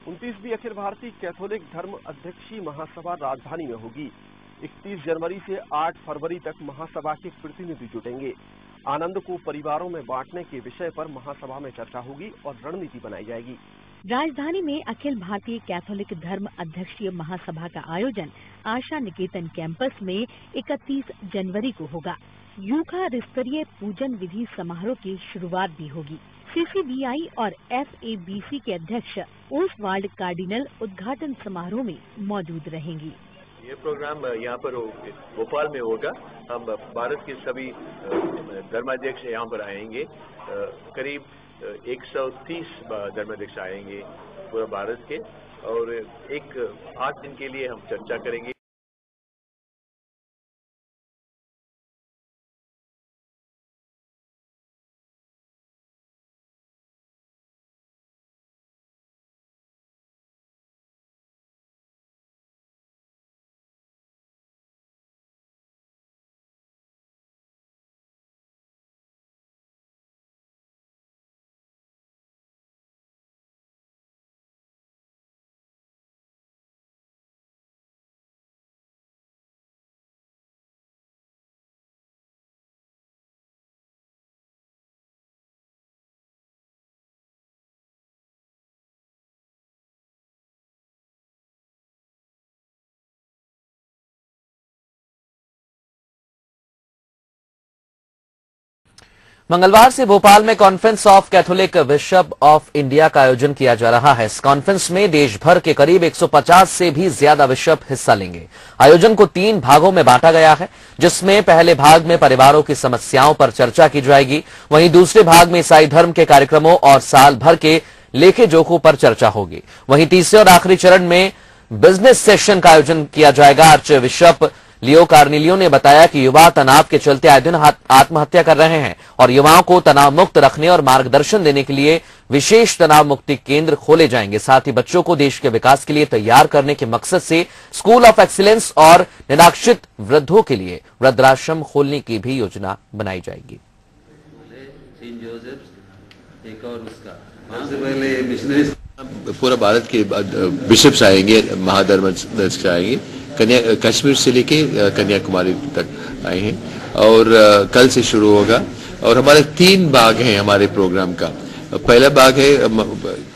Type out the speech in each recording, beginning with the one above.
उनतीसवीं Akhil Bharatiya Catholic धर्म अध्यक्षीय महासभा राजधानी में होगी। 31 जनवरी से 8 फरवरी तक महासभा के प्रतिनिधि जुटेंगे। आनंद को परिवारों में बांटने के विषय पर महासभा में चर्चा होगी और रणनीति बनाई जाएगी। राजधानी में अखिल भारतीय कैथोलिक धर्म अध्यक्षीय महासभा का आयोजन आशा निकेतन कैंपस में 31 जनवरी को होगा। यूखा स्तरीय पूजन विधि समारोह की शुरुआत भी होगी। सीसीबीआई और एफएबीसी के अध्यक्ष ओसवाल्ड कार्डिनल उद्घाटन समारोह में मौजूद रहेंगी। ये प्रोग्राम यहाँ पर भोपाल में होगा। हम भारत के सभी धर्माध्यक्ष यहाँ पर आएँगे। करीब 130 धर्माध्यक्ष आएँगे पूरा भारत के। और एक, आठ दिन के लिए हम चर्चा करेंगे। मंगलवार से भोपाल में conference of Catholic bishop of India का आयोजन किया जा रहा है। इस कॉन्फ्रेंस में देश भर के करीब 150 से भी ज़्यादा बिशप हिस्सा लेंगे। आयोजन को तीन भागों में बांटा गया है, जिसमें पहले भाग में परिवारों की समस्याओं पर चर्चा की जाएगी, वहीं दूसरे भाग में ईसाई धर्म के कार्यक्रमों और साल भर के लेखे जोखों पर चर्चा होगी। वहीं तीसरे और आखिरी चरण में बिज़नेस सेशन का आयोजन किया जाएगा। आर्च बिशप लियो कार्निलियो ने बताया कि युवा तनाव के चलते आए दिन आत्महत्या कर रहे हैं और युवाओं को तनाव मुक्त रखने और मार्गदर्शन देने के लिए विशेष तनाव मुक्ति केंद्र खोले जाएँगे। साथ ही बच्चों को देश के विकास के लिए तैयार करने के मकसद से स्कूल ऑफ़ एक्सीलेंस और निराक्षित वृद्धों के लिए वृद्धाश्रम खोलने की भी योजना बनाई जाएगी। पूरा भारत के बिशप्स आएँगे महाधर्म आएँगे। कन्या, कश्मीर से लेके कन्याकुमारी तक आए हैं। और कल से शुरू होगा। और हमारे तीन भाग हैं हमारे प्रोग्राम का। पहला भाग है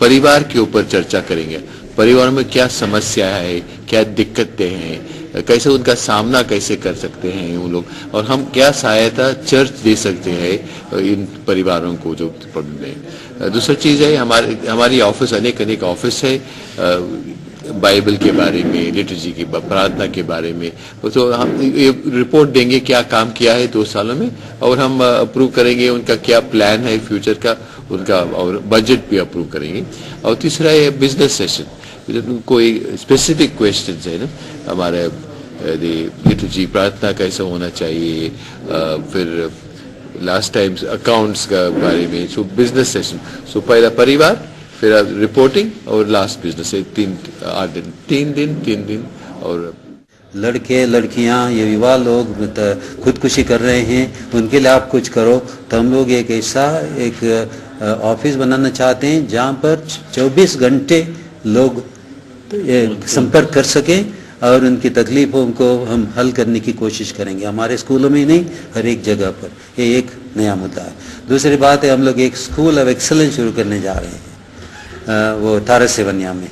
परिवार के ऊपर चर्चा करेंगे। परिवार में क्या समस्या है, क्या दिक्कतें हैं कैसे उनका सामना कैसे कर सकते हैं उन लोग, और हम क्या सहायता, चर्च दे सकते हैं इन परिवारों को जो प्रॉब्लम है। दूसरी चीज़ है, हमारे, हमारी ऑफ़िस अनेक अनेक ऑफ़िस है। बाइबल के बारे में लिटरेची की प्रार्थना के बारे में। तो हम ये रिपोर्ट देंगे क्या काम किया है दो सालों में, और हम अप्रूव करेंगे उनका क्या प्लान है फ्यूचर का, उनका और बजट भी अप्रूव करेंगे। और तीसरा है बिज़नेस सेशन कोई स्पेसिफिक क्वेश्चन है ना, हमारे लिटरेची प्रार्थना कैसा होना चाहिए फिर लास्ट टाइम अकाउंट्स का बारे में सो बिज़नेस सेशन सो पहला परिवार फिर रिपोर्टिंग और लास्ट बिज़नेस है तीन, आठ दिन, तीन दिन तीन दिन और लड़के, लड़कियाँ, ये युवा लोग खुदकुशी कर रहे हैं उनके लिए आप कुछ करो। तो हम लोग एक ऐसा एक ऑफ़िस बनाना चाहते हैं, जहाँ पर 24 घंटे लोग संपर्क कर सके और उनकी तकलीफों को हम हल करने की कोशिश करेंगे। हमारे स्कूलों में ही नहीं, हर एक जगह पर। ये एक नया मुद्दा है। दूसरी बात है, हम लोग एक स्कूल ऑफ़ एक्सलेंस शुरू करने जा रहे हैं। वो तारस सेवनिया में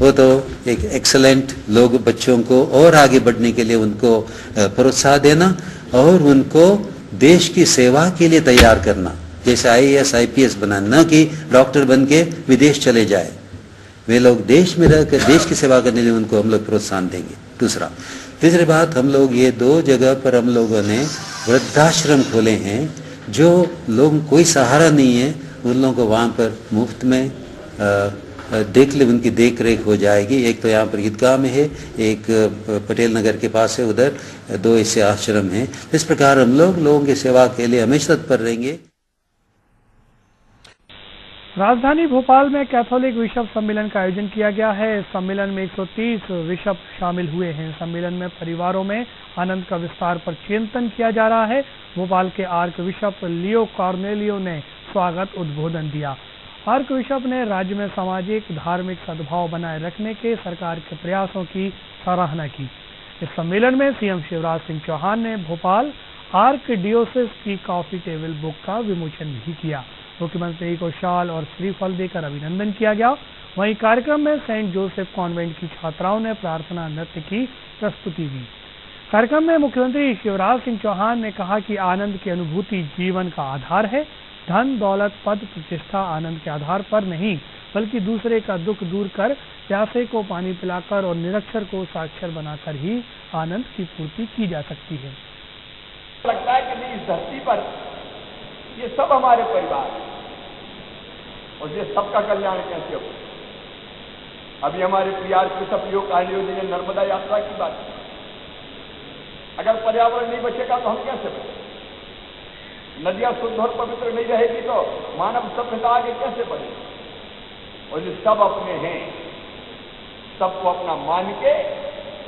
वो तो एक एक्सलेंट लोग बच्चों को और आगे बढ़ने के लिए उनको प्रोत्साहन देना और उनको देश की सेवा के लिए तैयार करना। जैसे I S I P S बनाना न कि डॉक्टर बन के विदेश चले जाए। वे लोग देश में रहकर, देश की सेवा करने के लिए उनको हम लोग प्रोत्साहन देंगे। दूसरा, तीसरी बात, हम लोग ये दो जगह पर हम लोगों ने वृद्धाश्रम खोले हैं, जो लोग, कोई सहारा नहीं है, उन लोगों को वहाँ पर मुफ़्त में देख ले, उनकी देख रेख हो जाएगी। एक तो यहाँ पर ईदगाह में है, एक पटेल नगर के पास है, उधर दो ऐसे आश्रम हैं। इस प्रकार हम लोग लोगों की सेवा के लिए हमेशा तत्पर रहेंगे। राजधानी भोपाल में कैथोलिक विश्व सम्मेलन का आयोजन किया गया है। इस सम्मेलन में 130 विशप शामिल हुए हैं। सम्मेलन में परिवारों में आनंद का विस्तार पर चिंतन किया जा रहा है। भोपाल के आर्क विशप लियो कॉर्नेलियो ने स्वागत उद्बोधन दिया। आर्क बिशप ने राज्य में सामाजिक, धार्मिक सद्भाव बनाए रखने के सरकार के प्रयासों की सराहना की। इस सम्मेलन में सीएम शिवराज सिंह चौहान ने भोपाल आर्क डियोसिस की कॉफ़ी टेबल बुक का विमोचन भी किया। मुख्यमंत्री को शाल और श्रीफल देकर अभिनंदन किया गया। वहीं कार्यक्रम में सेंट जोसेफ कॉन्वेंट की छात्राओं ने प्रार्थना नृत्य की प्रस्तुति दी। कार्यक्रम में मुख्यमंत्री शिवराज सिंह चौहान ने कहा कि आनंद की अनुभूति जीवन का आधार है। धन, दौलत, पद, प्रतिष्ठा, आनंद के आधार पर नहीं, बल्कि दूसरे का दुख दूर कर, प्यासे को पानी पिलाकर और निरक्षर को साक्षर बनाकर ही आनंद की पूर्ति की जा सकती है। लगता है कि नहीं, इस धरती पर ये सब हमारे परिवार और ये सबका कल्याण कैसे हो अभी हमारे प्रियार के सब योग आयोजन ने नर्मदा यात्रा की बात अगर पर्यावरण नहीं बचेगा तो हम कैसे बचेंगे? नदियाँ शुद्ध और पवित्र नहीं रहेगी तो मानव सभ्यता आगे कैसे बढ़ेगी? और ये सब अपने हैं, सबको अपना मान के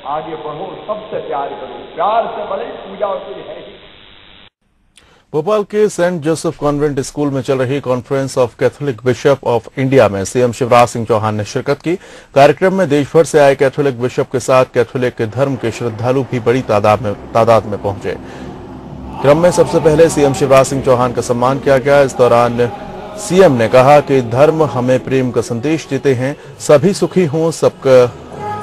आगे बढ़ो, सबसे प्यार करो। प्यार से बड़ी पूजा और कुछ है ही भोपाल के सेंट जोसेफ कॉन्वेंट स्कूल में चल रही conference of Catholic bishop of India में सीएम शिवराज सिंह चौहान ने शिरकत की। कार्यक्रम में देशभर से आए कैथोलिक बिशप के साथ कैथोलिक धर्म के श्रद्धालु भी बड़ी तादाद में तादाद में पहुँचे। क्रम में सबसे पहले सीएम शिवराज सिंह चौहान का सम्मान किया गया। इस दौरान सीएम ने कहा कि धर्म हमें प्रेम का संदेश देते हैं। सभी सुखी हों, सबका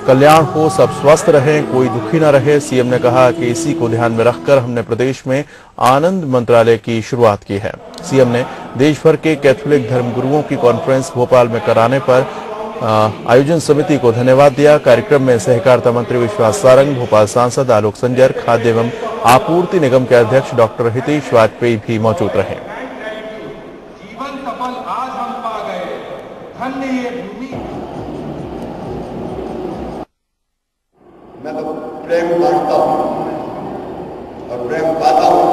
कल्याण हो, सब स्वस्थ रहें, कोई दुखी न रहे। सीएम ने कहा कि इसी को ध्यान में रखकर हमने प्रदेश में आनंद मंत्रालय की शुरुआत की है। सीएम ने देश भर के कैथोलिक धर्मगुरुओं की कॉन्फ्रेंस भोपाल में कराने पर आयोजन समिति को धन्यवाद दिया। कार्यक्रम में सहकारिता मंत्री विश्वास सारंग, भोपाल सांसद आलोक संजर, खाद्य एवं आपूर्ति निगम के अध्यक्ष डॉक्टर हितेश वाजपेयी भी मौजूद रहे। जीवन सफल आज हम पा गए। धन्य ये भूमि। मैं तो प्रेम हूँ और प्रेम पाता हूँ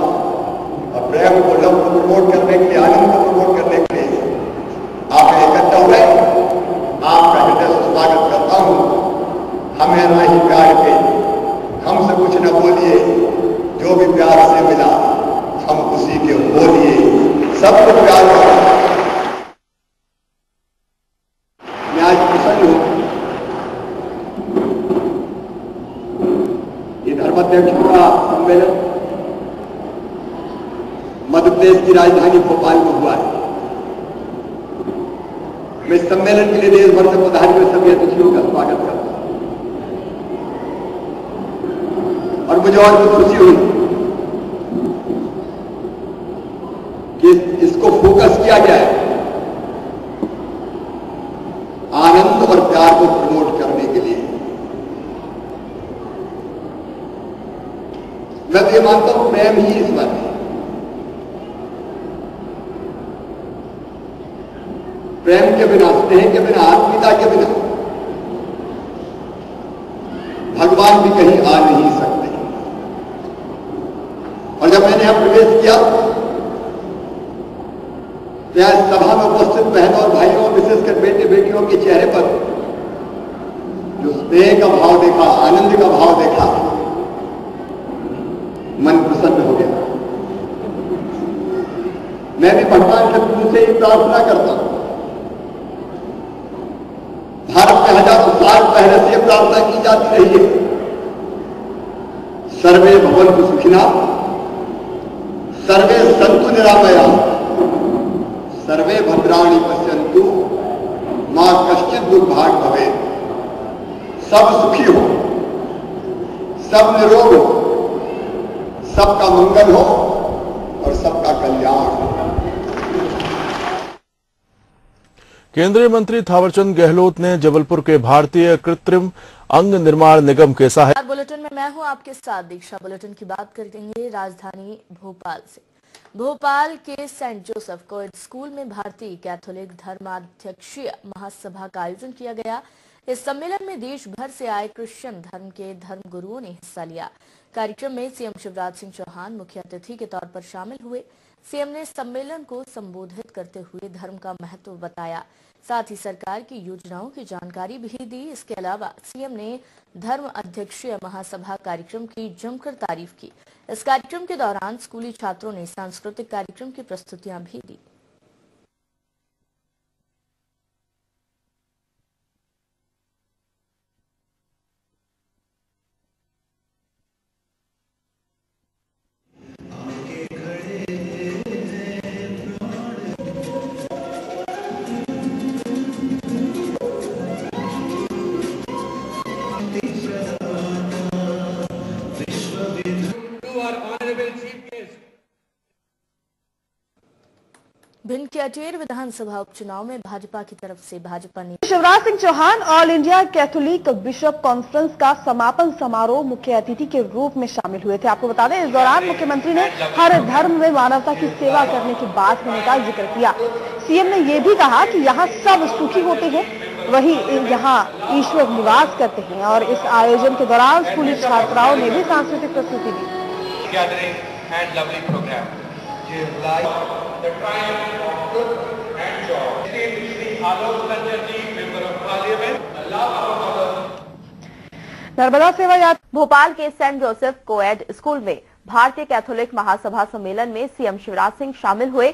और प्रेम को लव को प्रमोट करने के लिए आनंद को प्रमोट करने के लिए आप इकट्ठा हुए आपका हृदय से स्वागत करता हूँ हमें राही प्यार के हमसे कुछ न बोलिए जो भी प्यार से मिला हम उसी के बोलिए सबको प्यार करो। मैं आज प्रसन्न हूँ। ये धर्माध्यक्षों का सम्मेलन मध्य प्रदेश की राजधानी भोपाल में हुआ है। मैं सम्मेलन के लिए देश भर से पधारे हुए सभी अतिथियों का स्वागत करता हूँ। और मुझे और भी खुशी हुई इसको फोकस किया गया है। आनंद और प्यार को प्रमोट करने के लिए। मैं तो ये मानता हूँ, प्रेम ही ईश्वर है प्रेम के बिना, स्नेह के बिना, आत्मीयता के बिना, भगवान भी कहीं आ नहीं सकते। और जब मैंने यहाँ प्रवेश किया आज सभा में उपस्थित बहनों और भाइयों विशेषकर बेटे बेटियों के चेहरे पर जो स्नेह का भाव देखा, आनंद का भाव देखा, मन प्रसन्न हो गया। मैं भी भगवान शत्रु से ही प्रार्थना करता हूँ। भारत में हज़ारों साल पहले से प्रार्थना की जाती रही है। सर्वे भवन सुखिना, सर्वे संतु निरामया। सर्वे भद्राणी पश्यंतु माँ कश्चित दुर्भाग भवे सब सुखी हो सब निरोग हो सबका मंगल हो और सबका कल्याण हो। केंद्रीय मंत्री थावरचंद गहलोत ने जबलपुर के भारतीय कृत्रिम अंग निर्माण निगम के सहायक बुलेटिन में मैं हूँ आपके साथ दीक्षा। बुलेटिन की बात करेंगे राजधानी भोपाल से। भोपाल के सेंट जोसेफ कोएड स्कूल में भारतीय कैथोलिक धर्माध्यक्षीय महासभा का आयोजन किया गया। इस सम्मेलन में देश भर से आए क्रिश्चियन धर्म के धर्म गुरुओं ने हिस्सा लिया। कार्यक्रम में सीएम शिवराज सिंह चौहान मुख्य अतिथि के तौर पर शामिल हुए। सीएम ने सम्मेलन को संबोधित करते हुए धर्म का महत्व बताया। साथ ही सरकार की योजनाओं की जानकारी भी दी। इसके अलावा सीएम ने धर्म अध्यक्षीय महासभा कार्यक्रम की जमकर तारीफ़ की। इस कार्यक्रम के दौरान स्कूली छात्रों ने सांस्कृतिक कार्यक्रम की प्रस्तुतियाँ भी दी। भिंड के अटेर विधानसभा उपचुनाव में भाजपा की तरफ़ से भाजपा ने Shivraj Singh Chauhan all India Catholic bishop conference का समापन समारोह मुख्य अतिथि के रूप में शामिल हुए थे। आपको बता दें इस दौरान मुख्यमंत्री ने हर धर्म में मानवता की सेवा करने की बात होने का ज़िक्र किया। सीएम ने ये भी कहा कि यहाँ सब सुखी होते हैं वही यहाँ ईश्वर निवास करते हैं और इस आयोजन के दौरान स्कूली छात्राओं ने भी सांस्कृतिक प्रस्तुति दी। Life, the triumph of and joy. Narmada सेवा यात्रा भोपाल के सेंट जोसेफ कोएड स्कूल में भारतीय कैथोलिक महासभा सम्मेलन में सीएम शिवराज सिंह शामिल हुए।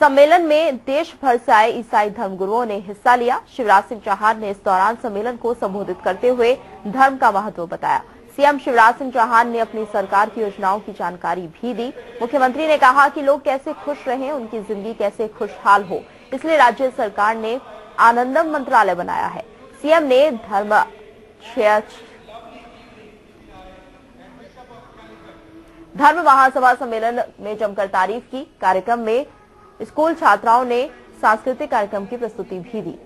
सम्मेलन में देश भर से आए ईसाई धर्मगुरुओं ने हिस्सा लिया। शिवराज सिंह चौहान ने इस दौरान सम्मेलन को संबोधित करते हुए धर्म का महत्व बताया। सीएम शिवराज सिंह चौहान ने अपनी सरकार की योजनाओं की जानकारी भी दी। मुख्यमंत्री ने कहा कि लोग कैसे खुश रहें, उनकी ज़िंदगी कैसे खुशहाल हो। इसलिए राज्य सरकार ने आनंदम मंत्रालय बनाया है। सीएम ने धर्म धर्म महासभा सम्मेलन में जमकर तारीफ़ की। कार्यक्रम में स्कूल छात्राओं ने सांस्कृतिक कार्यक्रम की प्रस्तुति भी दी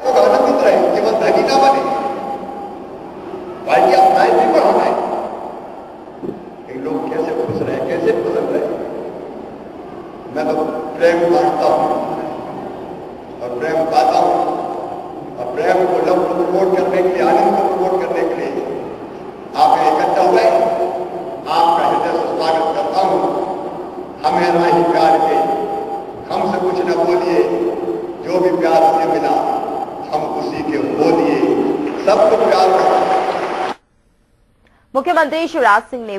लोग आनंदित रहे केवल धनी ना बने पार्टी आप प्राइज भी बढ़ाना है कि लोग कैसे खुश रहे कैसे प्रसन्न रहे मैं तो प्रेम बांटता हूँ और प्रेम पाता हूँ और प्रेम को लव को प्रमोट करने के लिए आनंद को प्रमोट करने के लिए आप इकट्ठा हुए आपका हृदय से स्वागत करता हूँ हमें राही प्यार के हमसे कुछ न बोलिए जो भी प्यार से मिला हम उसी के हो मुख्यमंत्री शिवराज सिंह ने